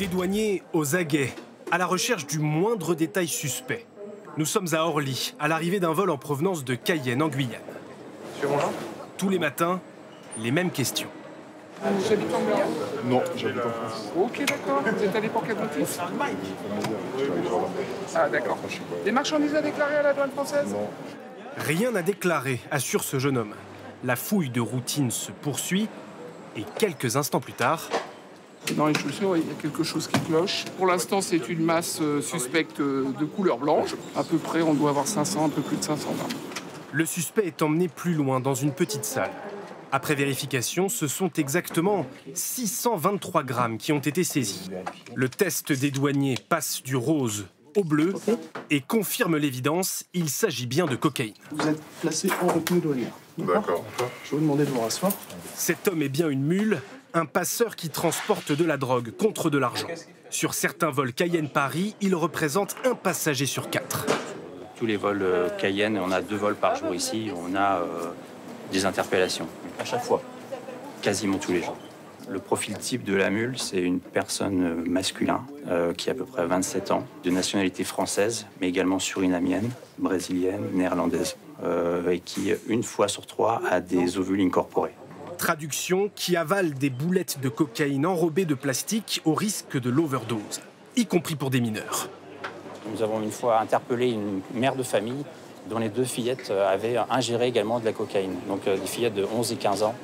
Des douaniers aux aguets, à la recherche du moindre détail suspect. Nous sommes à Orly, à l'arrivée d'un vol en provenance de Cayenne, en Guyane. Tous les matins, les mêmes questions. Vous habitez en Guyane? Non, j'habite en France. Ok, d'accord. Vous êtes allé pour quel motif Ah, d'accord. Des marchandises à déclarer à la douane française? Non. Rien à déclarer, assure ce jeune homme. La fouille de routine se poursuit et quelques instants plus tard, Dans les chaussures, il y a quelque chose qui cloche. Pour l'instant, c'est une masse euh, suspecte euh, de couleur blanche. À peu près, on doit avoir 500, un peu plus de 500 grammes. le suspect est emmené plus loin dans une petite salle. Après vérification, ce sont exactement 623 grammes qui ont été saisis. Le test des douaniers passe du rose au bleu et confirme l'évidence, il s'agit bien de cocaïne. Vous êtes placé en retenue douanière. D'accord. Je vais vous demander de vous rasseoir. Cet homme est bien une mule, un passeur qui transporte de la drogue contre de l'argent. Sur certains vols Cayenne-Paris, il représente un passager sur quatre. tous les vols euh, Cayenne, on a deux vols par jour ici, on a euh, des interpellations à chaque fois, quasiment tous les jours. Le profil type de la mule, c'est une personne euh, masculin euh, qui a à peu près 27 ans, de nationalité française, mais également surinamienne, brésilienne, néerlandaise, euh, et qui, une fois sur trois, a des ovules incorporés. Traduction qui avale des boulettes de cocaïne enrobées de plastique au risque de l'overdose, y compris pour des mineurs. Nous avons une fois interpellé une mère de famille dont les deux fillettes euh, avaient ingéré également de la cocaïne. Donc euh, des fillettes de 11 et 15 ans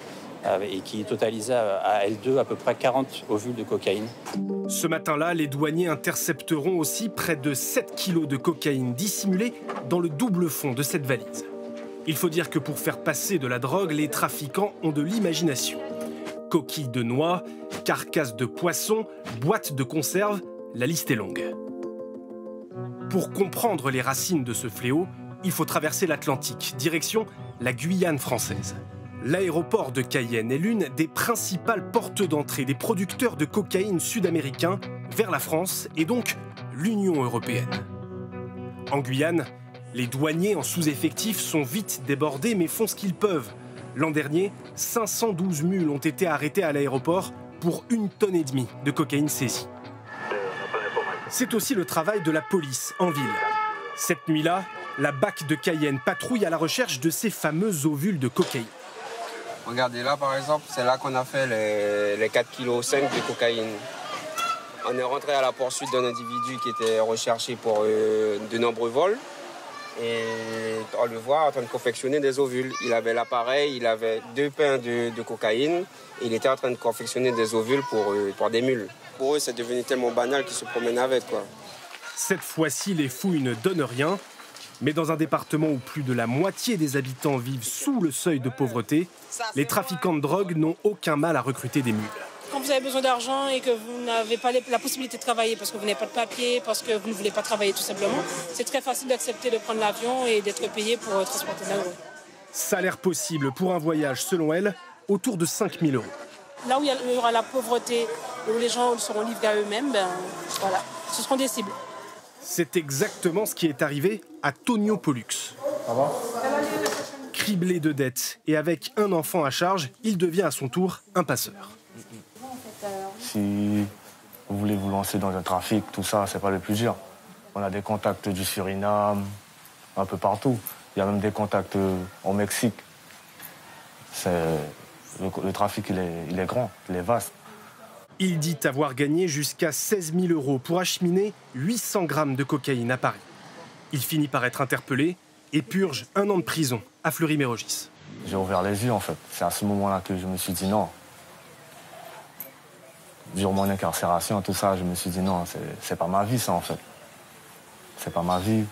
euh, et qui totalisaient à elles deux à peu près 40 ovules de cocaïne. Ce matin-là, les douaniers intercepteront aussi près de 7 kilos de cocaïne dissimulée dans le double fond de cette valise. Il faut dire que pour faire passer de la drogue, les trafiquants ont de l'imagination. Coquilles de noix, carcasses de poissons, boîtes de conserve, la liste est longue. Pour comprendre les racines de ce fléau, il faut traverser l'Atlantique, direction la Guyane française. L'aéroport de Cayenne est l'une des principales portes d'entrée des producteurs de cocaïne sud-américains vers la France et donc l'Union européenne. En Guyane, les douaniers en sous-effectif sont vite débordés mais font ce qu'ils peuvent. L'an dernier, 512 mules ont été arrêtées à l'aéroport pour une tonne et demie de cocaïne saisie. C'est aussi le travail de la police en ville. Cette nuit-là, la BAC de Cayenne patrouille à la recherche de ces fameux ovules de cocaïne. Regardez là par exemple, c'est là qu'on a fait les, les 4,5 kg de cocaïne. On est rentré à la poursuite d'un individu qui était recherché pour euh, de nombreux vols. Et on le voit en train de confectionner des ovules. Il avait l'appareil, il avait deux pains de, cocaïne. Il était en train de confectionner des ovules pour, euh, pour des mules. Pour eux, c'est devenu tellement banal qu'ils se promènent avec. Quoi. Cette fois-ci, les fouilles ne donnent rien. Mais dans un département où plus de la moitié des habitants vivent sous le seuil de pauvreté, les trafiquants de drogue n'ont aucun mal à recruter des mules. Quand vous avez besoin d'argent et que vous n'avez pas les- la possibilité de travailler parce que vous n'avez pas de papier, parce que vous ne voulez pas travailler tout simplement, c'est très facile d'accepter de prendre l'avion et d'être payé pour euh, transporter de la drogue. Salaire possible pour un voyage, selon elle, autour de 5000 euros. Là où il y a- il y aura la pauvreté, où les gens seront livrés à eux-mêmes, ben, voilà, ce seront des cibles. C'est exactement ce qui est arrivé à Tonio Pollux. Criblé de dettes et avec un enfant à charge, il devient à son tour un passeur. Si vous voulez vous lancer dans un trafic, tout ça, c'est pas le plus dur. On a des contacts du Suriname, un peu partout. Il y a même des contacts euh, au Mexique. Le, le trafic, il est, il est grand, il est vaste. Il dit avoir gagné jusqu'à 16 000 euros pour acheminer 800 grammes de cocaïne à Paris. Il finit par être interpellé et purge un an de prison à Fleury-Mérogis. J'ai ouvert les yeux, en fait. C'est à ce moment-là que je me suis dit non. Durant mon incarcération, tout ça, je me suis dit non, c'est- pas ma vie, ça, en fait. C'est pas ma vie.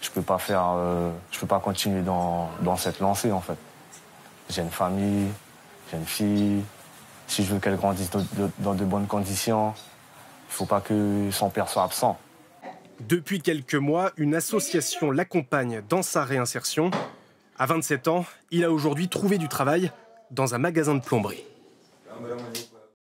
Je peux pas faire. euh, je peux pas continuer dans, cette lancée, en fait. J'ai une famille, j'ai une fille. Si je veux qu'elle grandisse dans de bonnes conditions, il faut pas que son père soit absent. Depuis quelques mois, une association l'accompagne dans sa réinsertion. À 27 ans, il a aujourd'hui trouvé du travail dans un magasin de plomberie.